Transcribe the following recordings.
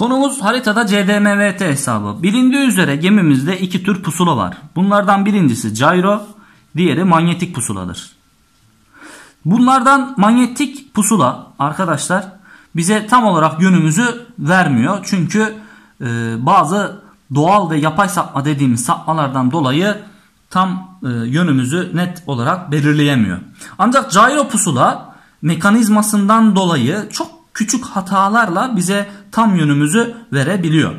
Konumuz haritada CDMVT hesabı. Bilindiği üzere gemimizde iki tür pusula var. Bunlardan birincisi gyro, diğeri manyetik pusuladır. Bunlardan manyetik pusula arkadaşlar bize tam olarak yönümüzü vermiyor. Çünkü e, bazı doğal ve yapay sapma dediğimiz sapmalardan dolayı tam e, yönümüzü net olarak belirleyemiyor. Ancak gyro pusula mekanizmasından dolayı çok küçük hatalarla bize tam yönümüzü verebiliyor.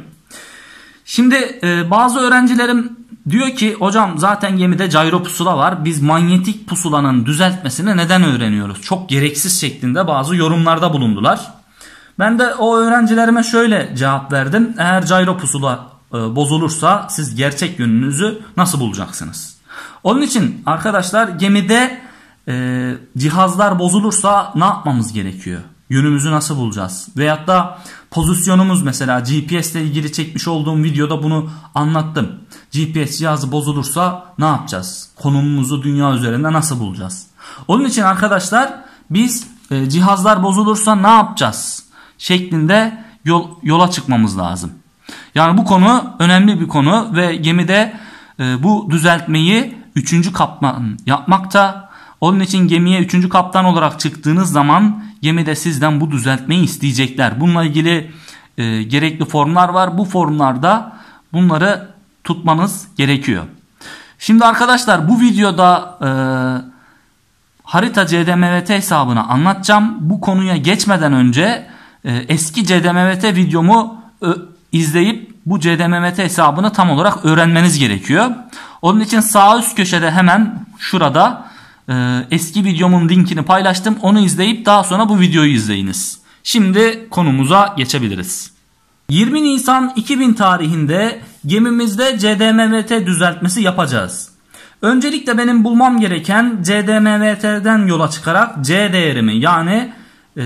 Şimdi e, bazı öğrencilerim diyor ki hocam zaten gemide gyro pusula var. Biz manyetik pusulanın düzeltmesini neden öğreniyoruz? Çok gereksiz şeklinde bazı yorumlarda bulundular. Ben de o öğrencilerime şöyle cevap verdim. Eğer gyro pusula e, bozulursa siz gerçek yönünüzü nasıl bulacaksınız? Onun için arkadaşlar gemide e, cihazlar bozulursa ne yapmamız gerekiyor? Yönümüzü nasıl bulacağız? Veyahut da pozisyonumuz mesela GPS ile ilgili çekmiş olduğum videoda bunu anlattım. GPS cihazı bozulursa ne yapacağız? Konumumuzu dünya üzerinde nasıl bulacağız? Onun için arkadaşlar biz e, cihazlar bozulursa ne yapacağız? Şeklinde yol, yola çıkmamız lazım. Yani bu konu önemli bir konu ve gemide e, bu düzeltmeyi 3. kaptan yapmakta. Onun için gemiye 3. kaptan olarak çıktığınız zaman gemide sizden bu düzeltmeyi isteyecekler. Bununla ilgili e, gerekli formlar var. Bu formlarda bunları tutmanız gerekiyor. Şimdi arkadaşlar bu videoda e, harita CDMVT hesabını anlatacağım. Bu konuya geçmeden önce e, eski CDMVT videomu e, izleyip bu CDMVT hesabını tam olarak öğrenmeniz gerekiyor. Onun için sağ üst köşede hemen şurada e, eski videomun linkini paylaştım. Onu izleyip daha sonra bu videoyu izleyiniz. Şimdi konumuza geçebiliriz. 20 Nisan 2000 tarihinde gemimizde CDMVT düzeltmesi yapacağız. Öncelikle benim bulmam gereken CDMVT'den yola çıkarak C değerimi yani e,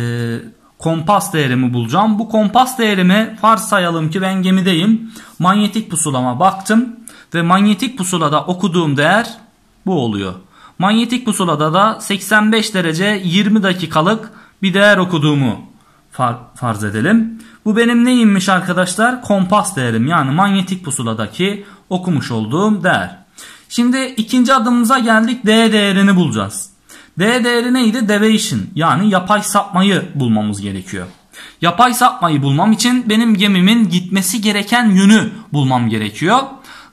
kompas değerimi bulacağım. Bu kompas değerimi varsayalım ki ben gemideyim. Manyetik pusulama baktım ve manyetik pusulada okuduğum değer bu oluyor. Manyetik pusulada da 85 derece 20 dakikalık bir değer okuduğumu far, farz edelim. Bu benim neyimmiş arkadaşlar? Kompas değerim yani manyetik pusuladaki okumuş olduğum değer. Şimdi ikinci adımımıza geldik D değerini bulacağız. D değeri neydi? Deviation yani yapay sapmayı bulmamız gerekiyor. Yapay sapmayı bulmam için benim gemimin gitmesi gereken yönü bulmam gerekiyor.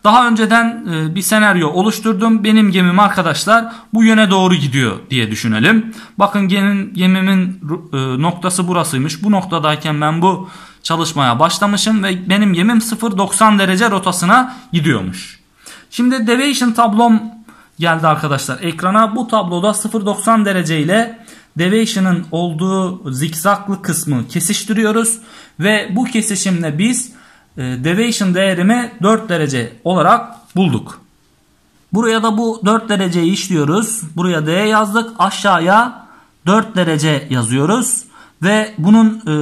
Daha önceden e, bir senaryo oluşturdum. Benim gemim arkadaşlar bu yöne doğru gidiyor diye düşünelim. Bakın gemim, gemimin e, noktası burasıymış. Bu noktadayken ben bu çalışmaya başlamışım ve benim gemim 0.90 derece rotasına gidiyormuş. Şimdi deviation tablom geldi arkadaşlar ekrana. Bu tabloda 0.90 derece ile deviation'ın olduğu zikzaklı kısmı kesiştiriyoruz ve bu kesişimle biz deviation değerimi 4 derece olarak bulduk. Buraya da bu 4 dereceyi işliyoruz. Buraya D yazdık. Aşağıya 4 derece yazıyoruz. Ve bunun e,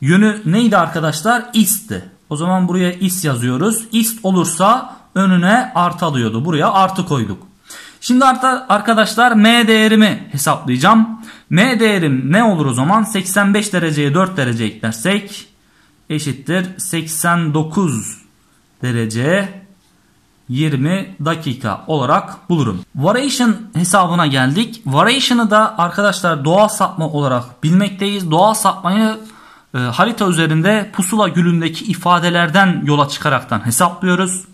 yönü neydi arkadaşlar? East'ti. O zaman buraya east yazıyoruz. East olursa önüne artı alıyordu. Buraya artı koyduk. Şimdi arkadaşlar M değerimi hesaplayacağım. M değerim ne olur o zaman? 85 dereceye 4 derece eklersek eşittir 89 derece 20 dakika olarak bulurum. Variation hesabına geldik. Variation'ı da arkadaşlar doğal sapma olarak bilmekteyiz. Doğal sapmayı e, harita üzerinde pusula gülündeki ifadelerden yola çıkaraktan hesaplıyoruz.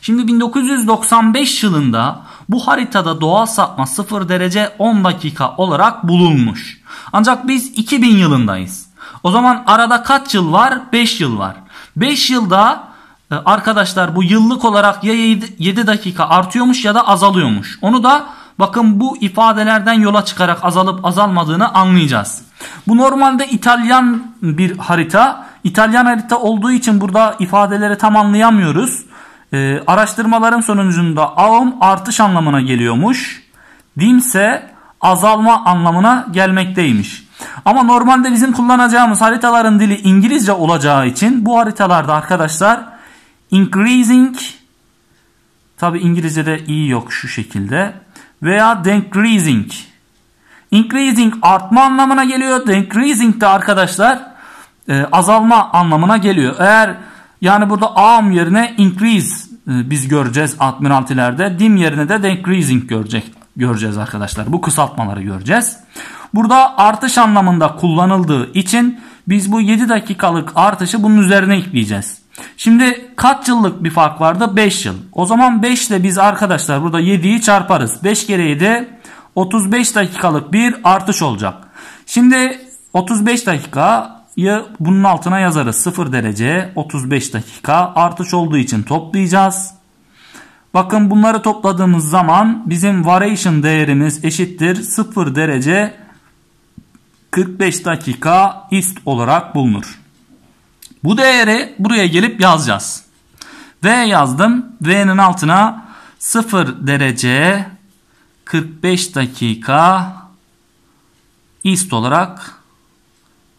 Şimdi 1995 yılında bu haritada doğal sapma 0 derece 10 dakika olarak bulunmuş. Ancak biz 2000 yılındayız. O zaman arada kaç yıl var? 5 yıl var. 5 yılda e, arkadaşlar bu yıllık olarak ya 7 dakika artıyormuş ya da azalıyormuş. Onu da bakın bu ifadelerden yola çıkarak azalıp azalmadığını anlayacağız. Bu normalde İtalyan bir harita. İtalyan harita olduğu için burada ifadeleri tam anlayamıyoruz. Ee, araştırmaların sonucunda aum artış anlamına geliyormuş. Dim ise azalma anlamına gelmekteymiş. Ama normalde bizim kullanacağımız haritaların dili İngilizce olacağı için bu haritalarda arkadaşlar increasing tabi İngilizce'de iyi yok şu şekilde veya decreasing increasing artma anlamına geliyor decreasing de arkadaşlar e, azalma anlamına geliyor. Eğer yani burada arm yerine increase e, biz göreceğiz admiraltilerde. Dim yerine de decreasing görecek, göreceğiz arkadaşlar. Bu kısaltmaları göreceğiz. Burada artış anlamında kullanıldığı için biz bu 7 dakikalık artışı bunun üzerine ekleyeceğiz. Şimdi kaç yıllık bir fark vardı? 5 yıl. O zaman 5 ile biz arkadaşlar burada 7'yi çarparız. 5 kere 7 35 dakikalık bir artış olacak. Şimdi 35 dakikayı bunun altına yazarız. 0 derece 35 dakika artış olduğu için toplayacağız. Bakın bunları topladığımız zaman bizim variation değerimiz eşittir 0 derece 45 dakika ist olarak bulunur. Bu değeri buraya gelip yazacağız. V yazdım. V'nin altına 0 derece 45 dakika ist olarak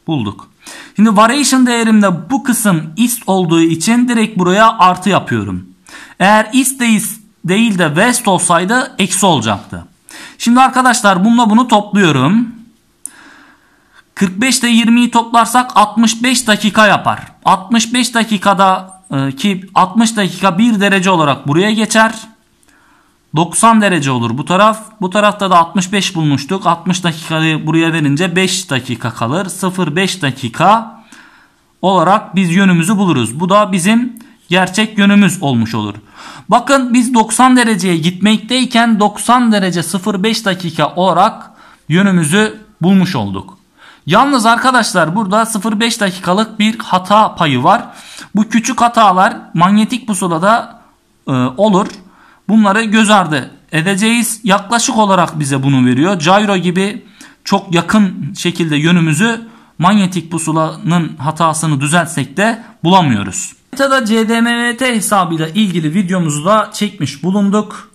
bulduk. Şimdi variation değerimde bu kısım ist olduğu için direkt buraya artı yapıyorum. Eğer ist değil de west olsaydı eksi olacaktı. Şimdi arkadaşlar bununla bunu topluyorum. 45 ile 20'yi toplarsak 65 dakika yapar. 65 dakikada e, ki 60 dakika 1 derece olarak buraya geçer. 90 derece olur bu taraf. Bu tarafta da 65 bulmuştuk. 60 dakikayı buraya verince 5 dakika kalır. 0,5 dakika olarak biz yönümüzü buluruz. Bu da bizim gerçek yönümüz olmuş olur. Bakın biz 90 dereceye gitmekteyken 90 derece 0,5 dakika olarak yönümüzü bulmuş olduk. Yalnız arkadaşlar burada 0,5 dakikalık bir hata payı var. Bu küçük hatalar manyetik pusulada e, olur. Bunları göz ardı edeceğiz. Yaklaşık olarak bize bunu veriyor. Gyro gibi çok yakın şekilde yönümüzü manyetik pusulanın hatasını düzeltsek de bulamıyoruz. Haritada CDMVT hesabıyla ilgili videomuzu da çekmiş bulunduk.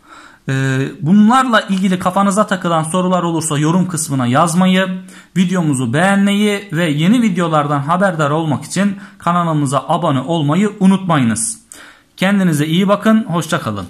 Ee, bunlarla ilgili kafanıza takılan sorular olursa yorum kısmına yazmayı, videomuzu beğenmeyi ve yeni videolardan haberdar olmak için kanalımıza abone olmayı unutmayınız. Kendinize iyi bakın, hoşçakalın.